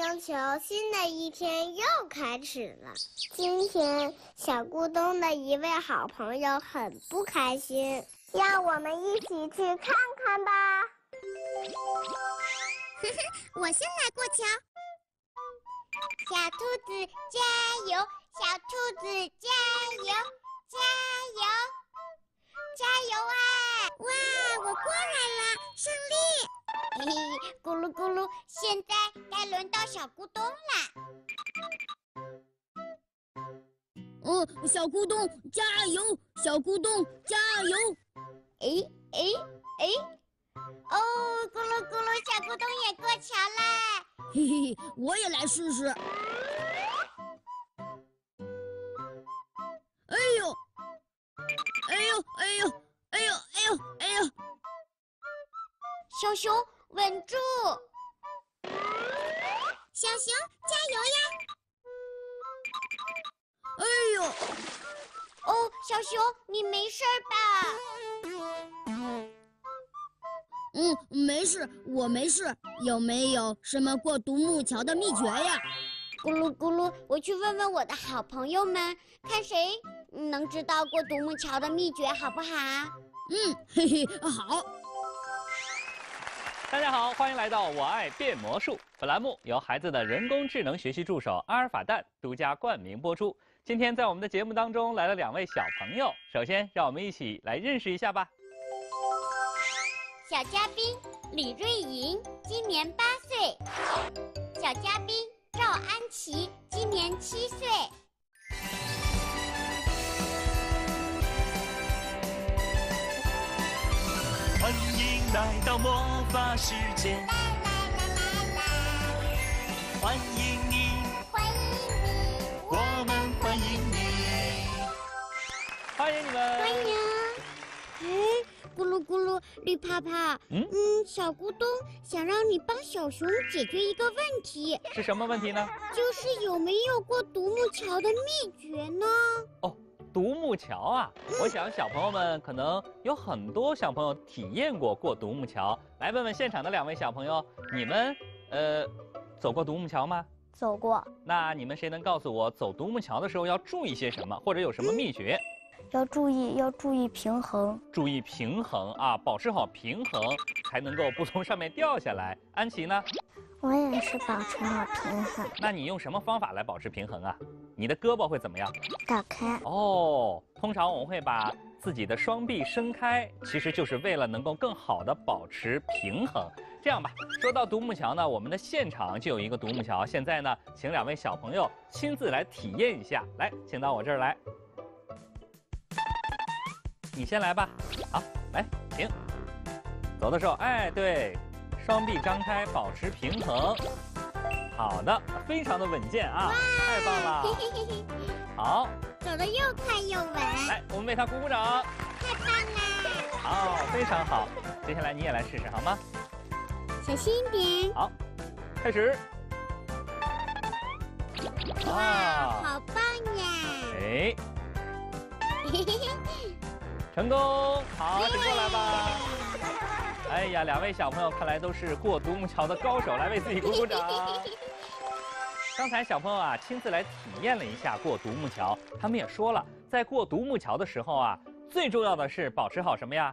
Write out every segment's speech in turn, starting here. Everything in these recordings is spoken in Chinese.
星球，新的一天又开始了。今天，小咕咚的一位好朋友很不开心，让我们一起去看看吧。我先来过桥。小兔子加油！小兔子加油！加油！加油啊！哇，我过来了，胜利！嘿嘿，咕噜咕噜，现在该轮到小咕咚啦。哦，小咕咚加油！小咕咚加油！哎哎哎！哦，咕噜咕噜，小咕咚也过桥啦！嘿嘿，我也来试试。哎呦！哎呦！哎呦！哎呦！哎呦！哎呦！小熊。稳住，小熊加油呀！哎呦，哦，小熊你没事吧？嗯，没事，我没事。有没有什么过独木桥的秘诀呀？咕噜咕噜，我去问问我的好朋友们，看谁能知道过独木桥的秘诀，好不好？嗯，嘿嘿，好。大家好，欢迎来到我爱变魔术。本栏目由孩子的人工智能学习助手阿尔法蛋独家冠名播出。今天在我们的节目当中来了两位小朋友，首先让我们一起来认识一下吧。小嘉宾李瑞莹，今年八岁；小嘉宾赵安琪，今年七岁。来到魔法世界！啦啦啦啦啦！欢迎你，欢迎你，我们欢迎你，欢迎你们，欢迎！哎，咕噜咕噜，绿泡泡，嗯嗯，小咕咚想让你帮小熊解决一个问题，是什么问题呢？就是有没有过独木桥的秘诀呢？哦。独木桥啊，我想小朋友们可能有很多小朋友体验过过独木桥。来问问现场的两位小朋友，你们呃走过独木桥吗？走过。那你们谁能告诉我，走独木桥的时候要注意些什么，或者有什么秘诀？要注意，要注意平衡。注意平衡啊，保持好平衡，才能够不从上面掉下来。安琪呢？我也是保持好平衡。那你用什么方法来保持平衡啊？你的胳膊会怎么样？打开。哦，通常我们会把自己的双臂伸开，其实就是为了能够更好的保持平衡。这样吧，说到独木桥呢，我们的现场就有一个独木桥。现在呢，请两位小朋友亲自来体验一下。来，请到我这儿来。你先来吧。好，来，停。走的时候，哎，对。双臂张开，保持平衡。好的，非常的稳健啊！太棒了！好，走的又快又稳。来，我们为他鼓鼓掌。太棒了！好，非常好。接下来你也来试试好吗？小心一点。好，开始。哇，好棒呀！哎，成功！好，就过来吧。哎呀，两位小朋友看来都是过独木桥的高手，来为自己鼓鼓掌。刚才小朋友啊，亲自来体验了一下过独木桥，他们也说了，在过独木桥的时候啊，最重要的是保持好什么呀？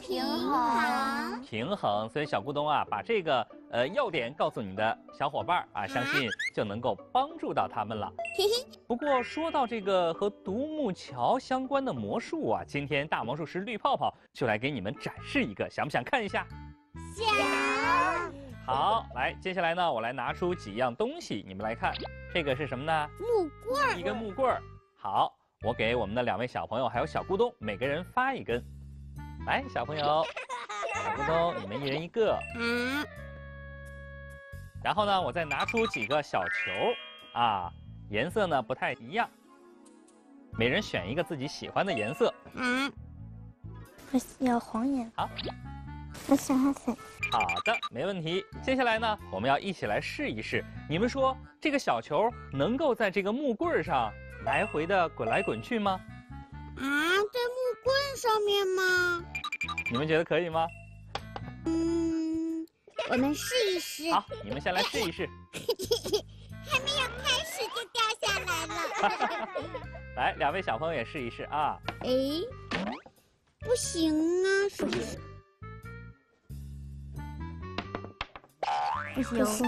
平衡，平衡。所以小咕咚啊，把这个呃要点告诉你的小伙伴啊，相信就能够帮助到他们了。嘿嘿。不过说到这个和独木桥相关的魔术啊，今天大魔术师绿泡泡就来给你们展示一个，想不想看一下？想。好，来，接下来呢，我来拿出几样东西，你们来看，这个是什么呢？木棍儿。一根木棍儿。好，我给我们的两位小朋友还有小咕咚每个人发一根。来，小朋友，小咕咚，你们一人一个。嗯。然后呢，我再拿出几个小球，啊，颜色呢不太一样，每人选一个自己喜欢的颜色。嗯。我要黄颜。好。我喜欢粉。好的，没问题。接下来呢，我们要一起来试一试。你们说，这个小球能够在这个木棍上来回的滚来滚去吗？啊，在木棍上面吗？你们觉得可以吗？嗯，我们试一试。好，你们先来试一试。还没有开始就掉下来了。来，两位小朋友也试一试啊。哎，不行啊，是不是？不行，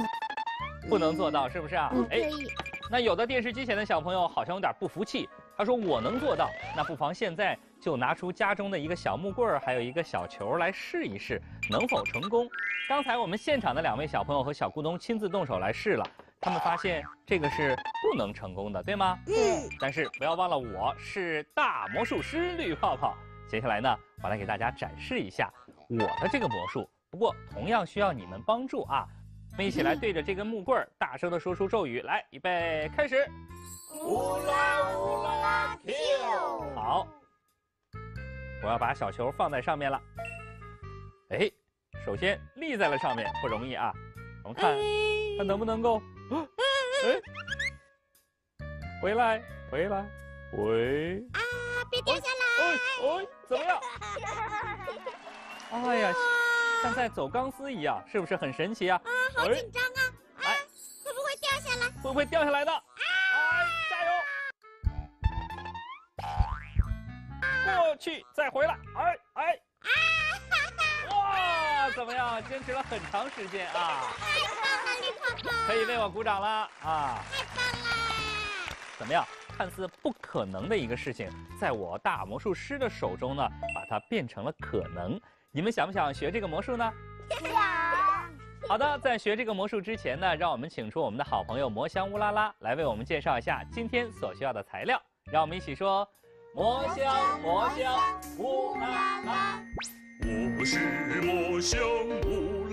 不能做到，是不是啊？可以。那有的电视机前的小朋友好像有点不服气，他说我能做到，那不妨现在就拿出家中的一个小木棍儿，还有一个小球来试一试，能否成功？刚才我们现场的两位小朋友和小咕咚亲自动手来试了，他们发现这个是不能成功的，对吗？嗯。但是不要忘了，我是大魔术师绿泡泡。接下来呢，我来给大家展示一下我的这个魔术，不过同样需要你们帮助啊。我们一起来对着这根木棍儿，大声的说出咒语来，预备，开始！乌拉乌拉 Q。好，我要把小球放在上面了。哎，首先立在了上面，不容易啊。我们看，它能不能够？哎，回来，回来，回！啊，别掉下来！哎哎，怎么样？哎呀！像在走钢丝一样，是不是很神奇啊？啊，好紧张啊！哎，会不会掉下来？会不会掉下来的？哎，加油！过去再回来，哎哎！啊哇，怎么样？坚持了很长时间啊！太棒了，绿泡泡！可以为我鼓掌了啊！太棒了！怎么样？看似不可能的一个事情，在我大魔术师的手中呢，把它变成了可能。你们想不想学这个魔术呢？想。好的，在学这个魔术之前呢，让我们请出我们的好朋友魔香乌拉拉来为我们介绍一下今天所需要的材料。让我们一起说：魔香魔香乌拉拉。我是魔香乌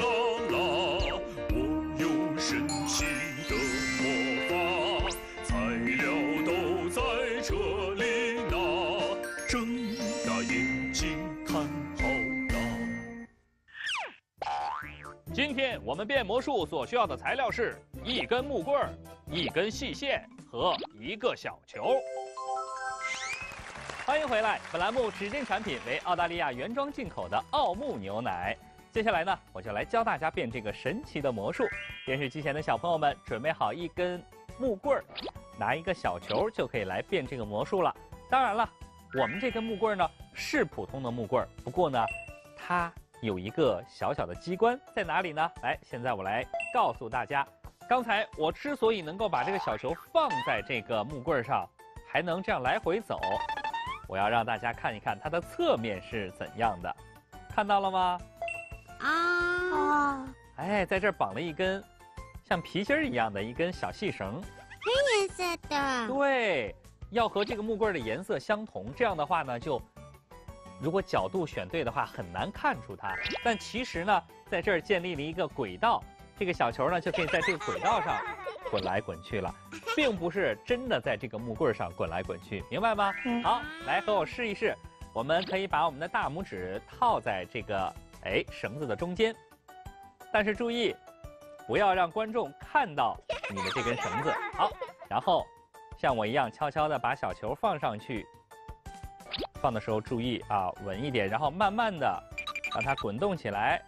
我们变魔术所需要的材料是一根木棍儿、一根细线和一个小球。欢迎回来，本栏目指定产品为澳大利亚原装进口的奥牧牛奶。接下来呢，我就来教大家变这个神奇的魔术。电视机前的小朋友们，准备好一根木棍儿，拿一个小球就可以来变这个魔术了。当然了，我们这根木棍儿呢是普通的木棍儿，不过呢，它。有一个小小的机关在哪里呢？来，现在我来告诉大家，刚才我之所以能够把这个小球放在这个木棍上，还能这样来回走，我要让大家看一看它的侧面是怎样的，看到了吗？啊！哎，在这儿绑了一根像皮筋儿一样的一根小细绳，黑颜色的。对，要和这个木棍的颜色相同，这样的话呢就。如果角度选对的话，很难看出它。但其实呢，在这儿建立了一个轨道，这个小球呢就可以在这个轨道上 滚来滚去了，并不是真的在这个木棍上滚来滚去，明白吗？好，来和我试一试。我们可以把我们的大拇指套在这个哎绳子的中间，但是注意，不要让观众看到你的这根绳子。好，然后像我一样悄悄地把小球放上去。放的时候注意啊，稳一点，然后慢慢的把它滚动起来。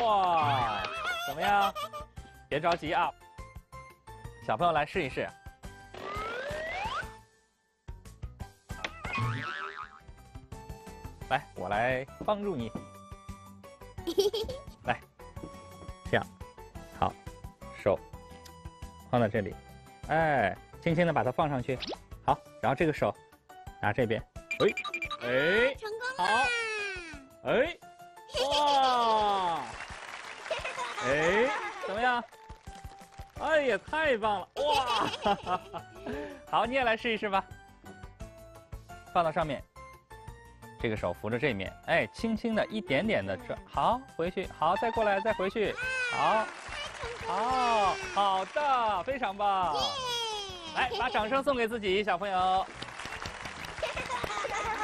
哇，怎么样？别着急啊，小朋友来试一试。来，我来帮助你。来，这样，好，手放在这里，哎，轻轻的把它放上去。好，然后这个手拿这边。哎，哎，成功好，哎，哇，哎，怎么样？哎呀，太棒了！哇，好，你也来试一试吧。放到上面，这个手扶着这面，哎，轻轻的一点点的转，好，回去，好，再过来，再回去，好，好，好的，非常棒。来，把掌声送给自己，小朋友。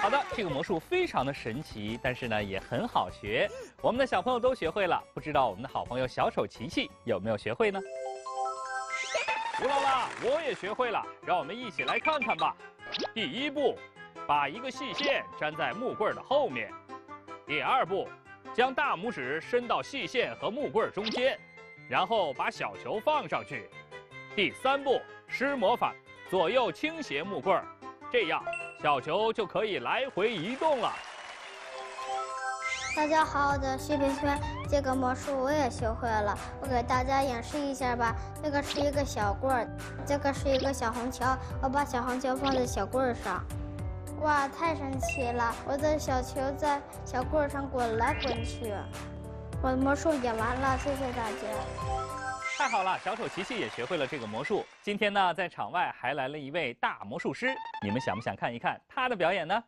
好的，这个魔术非常的神奇，但是呢也很好学。我们的小朋友都学会了，不知道我们的好朋友小丑琪琪有没有学会呢？乌拉拉，我也学会了，让我们一起来看看吧。第一步，把一个细线粘在木棍的后面。第二步，将大拇指伸到细线和木棍中间，然后把小球放上去。第三步，施魔法，左右倾斜木棍，这样小球就可以来回移动了。大家好，我叫徐培轩，这个魔术我也学会了，我给大家演示一下吧。这个是一个小棍儿，这个是一个小红球，我把小红球放在小棍儿上，哇，太神奇了！我的小球在小棍儿上滚来滚去。我的魔术演完了，谢谢大家。太好了，小丑琪琪也学会了这个魔术。今天呢，在场外还来了一位大魔术师，你们想不想看一看他的表演呢？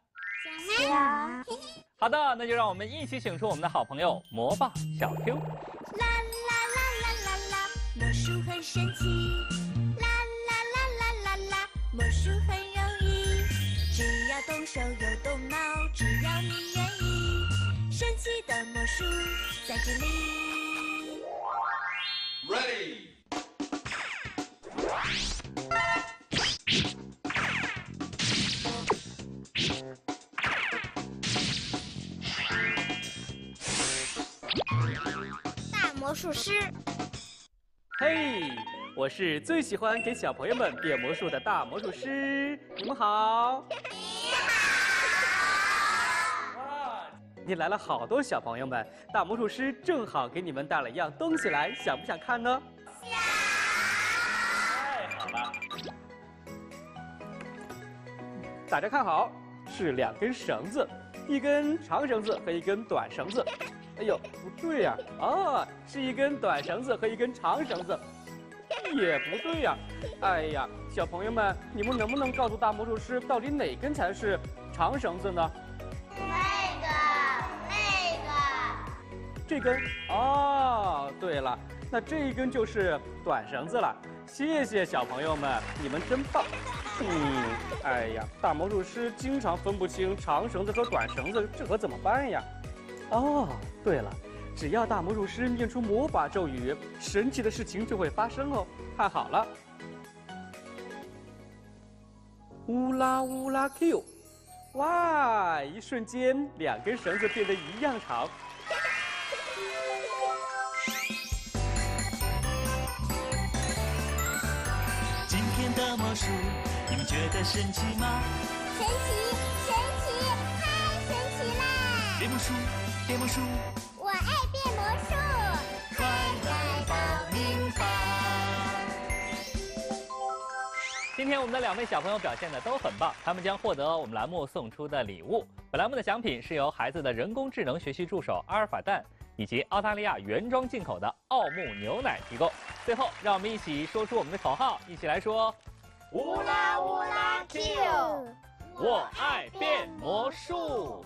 想。好的，那就让我们一起请出我们的好朋友魔棒小 Q。啦啦啦啦啦啦，魔术很神奇。啦啦啦啦啦啦，魔术很容易，只要动手又动脑，只要你愿意，神奇的魔术在这里。Ready. 大魔术师，嘿，我是最喜欢给小朋友们变魔术的大魔术师，你们好。你，来了好多小朋友们，大魔术师正好给你们带了一样东西来，想不想看呢？想太好了，大家看好，是两根绳子，一根长绳子和一根短绳子。哎呦，不对呀、啊，是一根短绳子和一根长绳子，也不对呀、哎呀，小朋友们，你们能不能告诉大魔术师，到底哪根才是长绳子呢？这根哦，对了，那这一根就是短绳子了。谢谢小朋友们，你们真棒。嗯，哎呀，大魔术师经常分不清长绳子和短绳子，这可怎么办呀？哦，对了，只要大魔术师念出魔法咒语，神奇的事情就会发生哦。看好了，乌拉乌拉 Q，哇！一瞬间，两根绳子变得一样长。魔术，你们觉得神奇吗？神奇，神奇，太神奇啦！变魔术，变魔术，我爱变魔术，快来报名吧！今天我们的两位小朋友表现的都很棒，他们将获得我们栏目送出的礼物。本栏目的奖品是由孩子的人工智能学习助手阿尔法蛋以及澳大利亚原装进口的澳牧牛奶提供。最后，让我们一起说出我们的口号，一起来说：乌拉乌拉 Q，我爱变魔术。